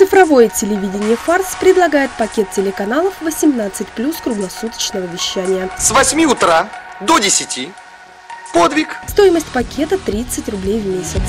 Цифровое телевидение «Фарс» предлагает пакет телеканалов 18+, круглосуточного вещания. С 8 утра до 10. Подвиг. Стоимость пакета 30 рублей в месяц.